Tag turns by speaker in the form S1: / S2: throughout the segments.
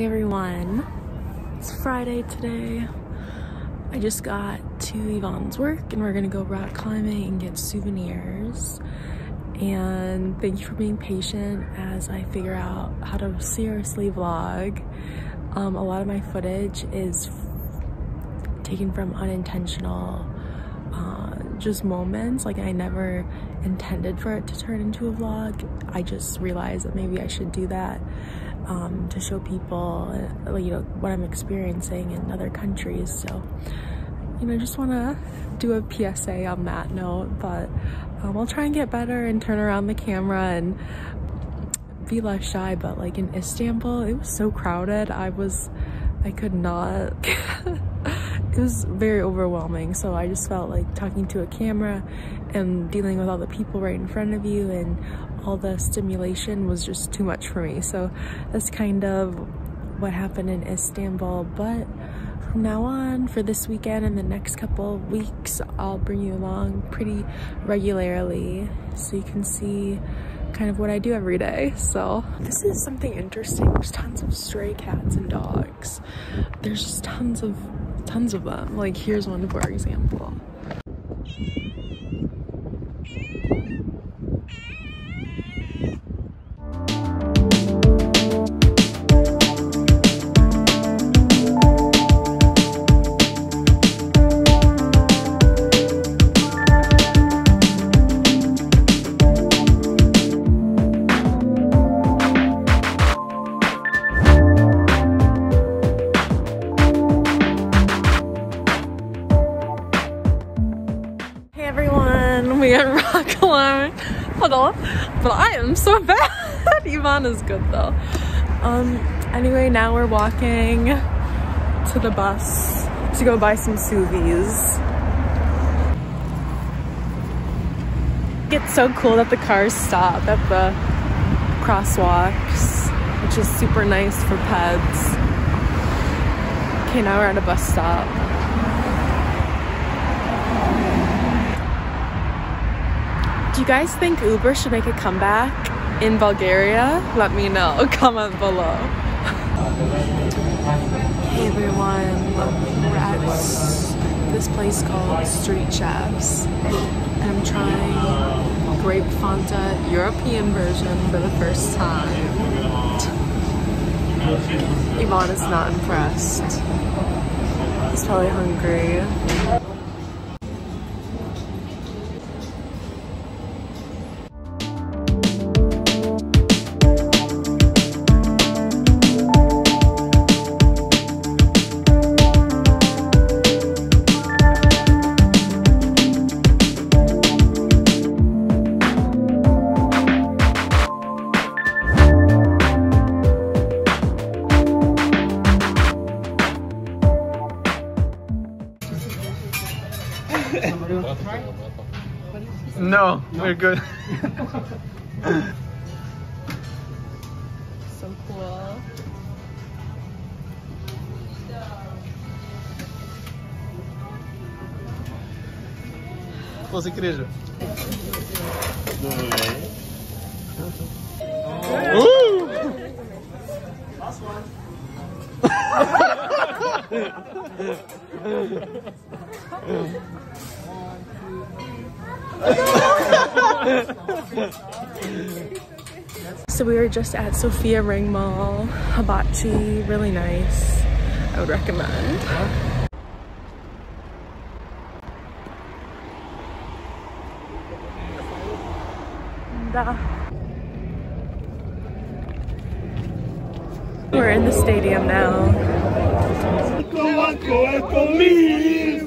S1: Hey everyone, it's Friday today. I just got to Yvonne's work and we're gonna go rock climbing and get souvenirs. And thank you for being patient as I figure out how to seriously vlog. Um, a lot of my footage is taken from unintentional uh, just moments. Like I never intended for it to turn into a vlog. I just realized that maybe I should do that um, to show people, uh, you know, what I'm experiencing in other countries. So, you know, I just want to do a PSA on that note, but um, I'll try and get better and turn around the camera and be less shy. But like in Istanbul, it was so crowded. I was, I could not. it was very overwhelming. So I just felt like talking to a camera and dealing with all the people right in front of you and all the stimulation was just too much for me. So that's kind of what happened in Istanbul. But from now on, for this weekend and the next couple of weeks, I'll bring you along pretty regularly so you can see kind of what I do every day. So this is something interesting. There's tons of stray cats and dogs. There's just tons of tons of them. Like here's one for example. We at rock climbing. Hold on. But I am so bad. Yvonne is good though. Um, anyway, now we're walking to the bus to go buy some sous It's so cool that the cars stop at the crosswalks, which is super nice for pets. Okay, now we're at a bus stop. You guys think Uber should make a comeback in Bulgaria? Let me know. Comment below. hey everyone, we're at this place called Street Chefs. And I'm trying grape Fanta European version for the first time. Yvonne is not impressed. He's probably hungry.
S2: No, we're good.
S1: so cool.
S2: Pôs igreja.
S1: Uh! So we were just at Sofia Ring Mall, Hibachi, really nice. I would recommend. We're in the stadium now. Banco es conmigo.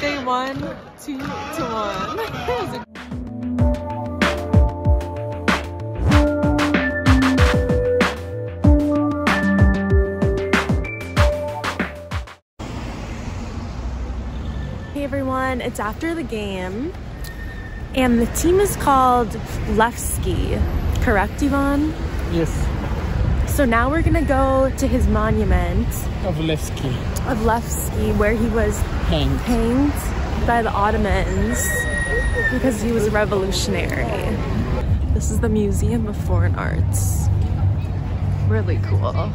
S1: They won two to one. and it's after the game. And the team is called Levski, correct, Yvonne?
S2: Yes.
S1: So now we're gonna go to his monument
S2: Of Levski.
S1: of Levski, where he was
S2: Hanged.
S1: hanged by the Ottomans because he was a revolutionary. This is the Museum of Foreign Arts. Really cool.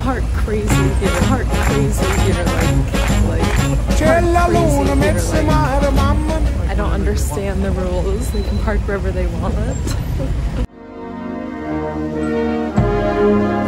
S1: Park crazy here. Park crazy here, like, like, park crazy here, like- I don't understand the rules. They can park wherever they want.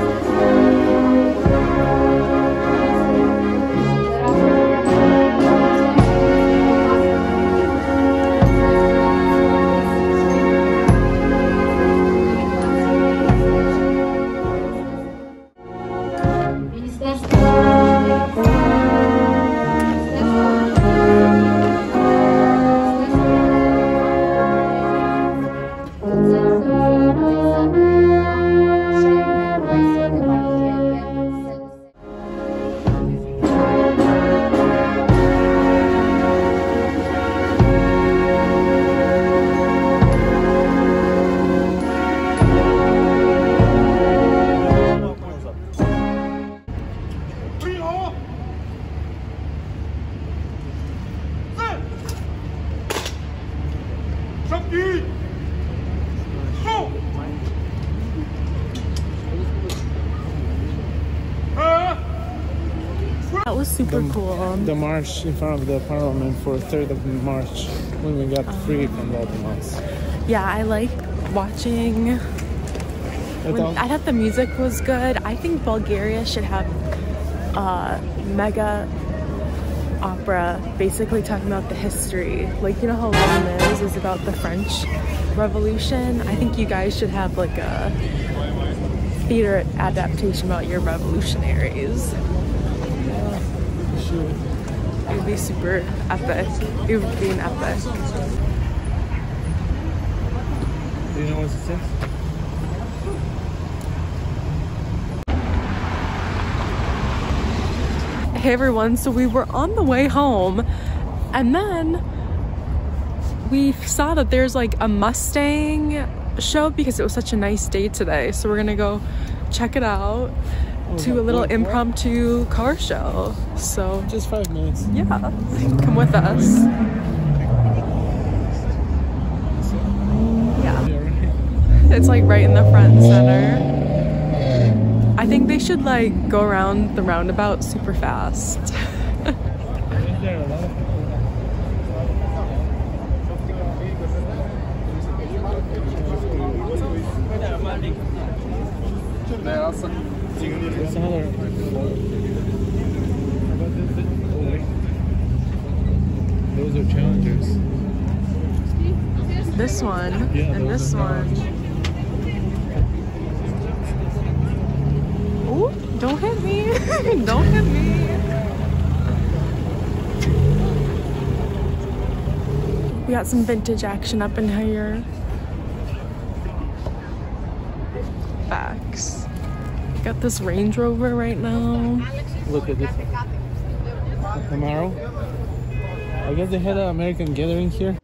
S1: Super cool.
S2: Um, the march in front of the parliament for 3rd of March when we got free from the Ottomans.
S1: Yeah, I like watching.
S2: I
S1: When,
S2: thought-
S1: I thought the music was good. I think Bulgaria should have a mega opera basically talking about the history. Like, you know how Les Mis is about the French Revolution? I think you guys should have like a theater adaptation about your revolutionaries. It would be super epic. It would be an epic.
S2: Do you know what it says?
S1: Hey everyone, so we were on the way home and then we saw that there's like a Mustang show because it was such a nice day today. So we're gonna go check it out to a little impromptu car show. So
S2: Just five minutes.
S1: yeah, come with us. Yeah,
S2: Yeah,
S1: it's like right in the front center. I think they should like go around the roundabout super fast.
S2: Isn't there a lot of people? There's another. Those are challengers.
S1: This one
S2: Yeah,
S1: and this one. Ooh, don't hit me. don't hit me. We got some vintage action up in here. Facts. Got this Range Rover right now.
S2: Look at this. Camaro. I guess they had an American gathering here.